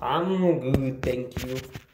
I'm good, thank you.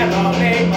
never make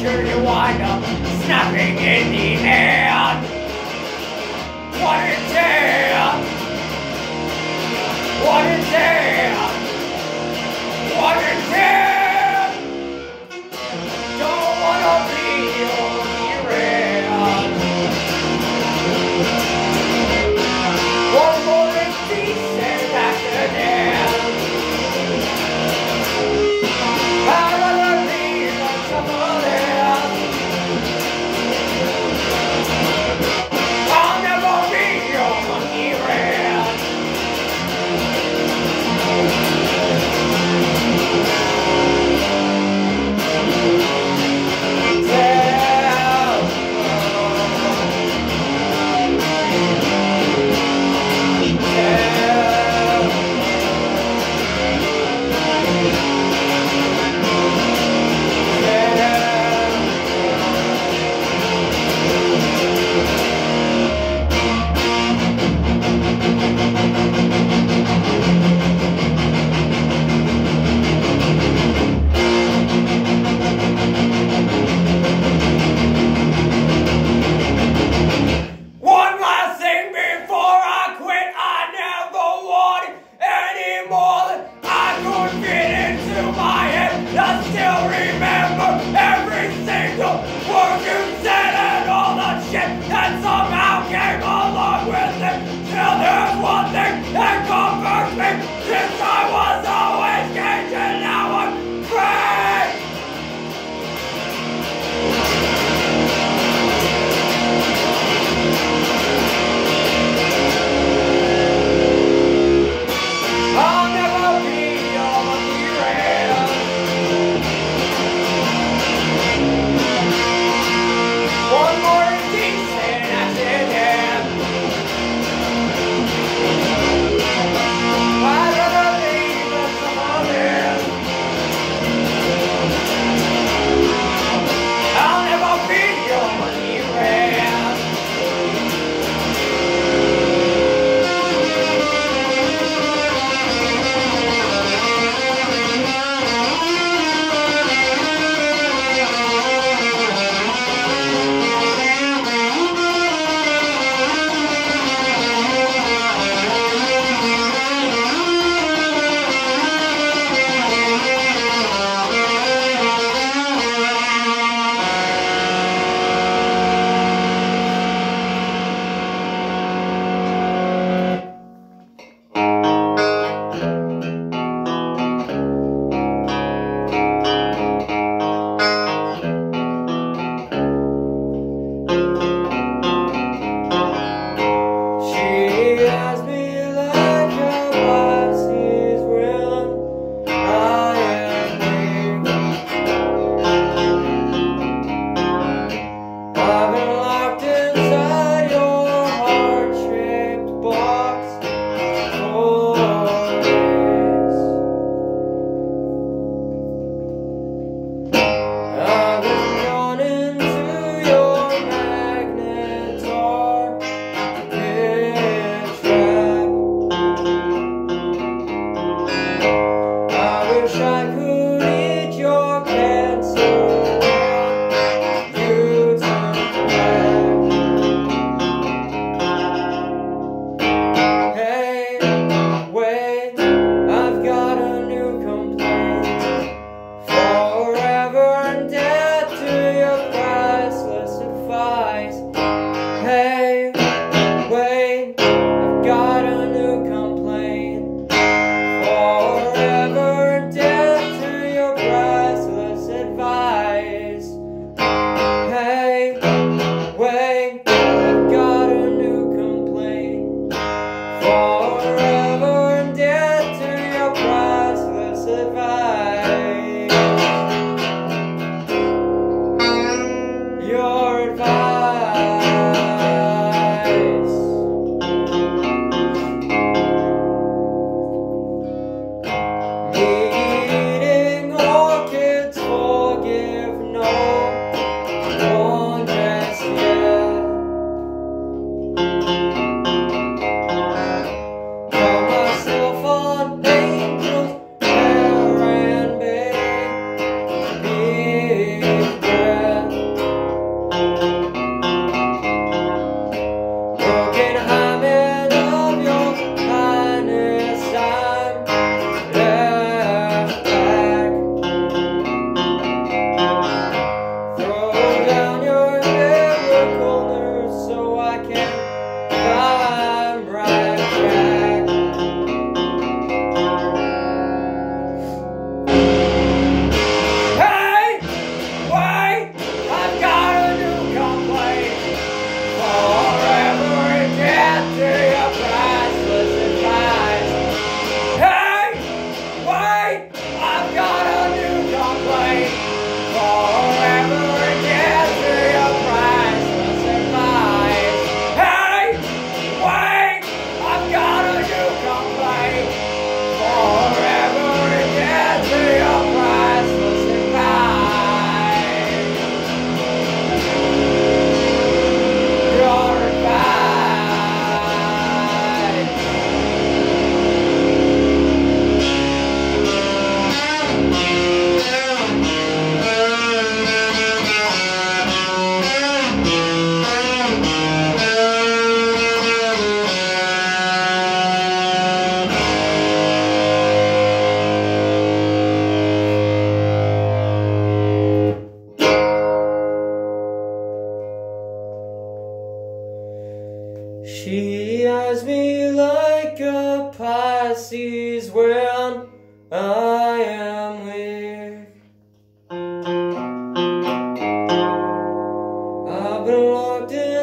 pressure, you wind up snapping in the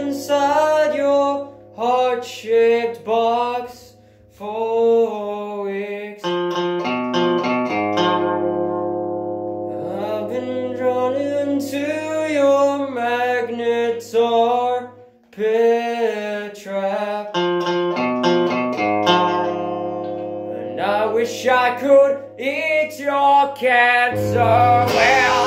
inside your heart-shaped box for weeks. I've been drawn into your magnetar pit trap. And I wish I could eat your cancer well.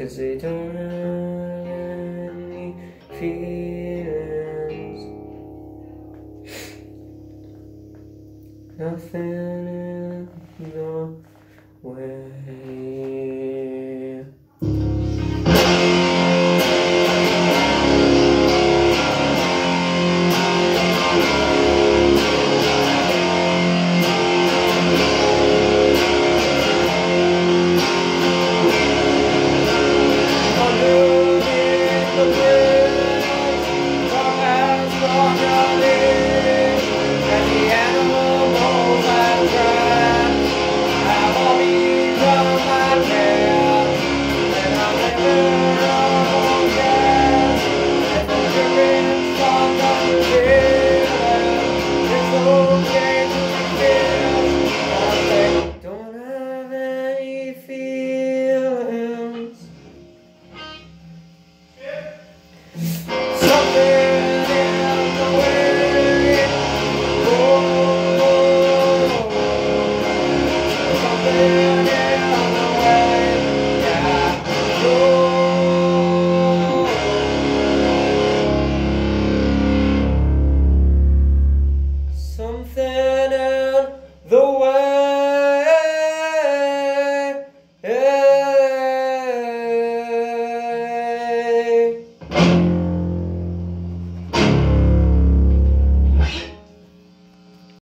Cause they don't have any feelings. Nothing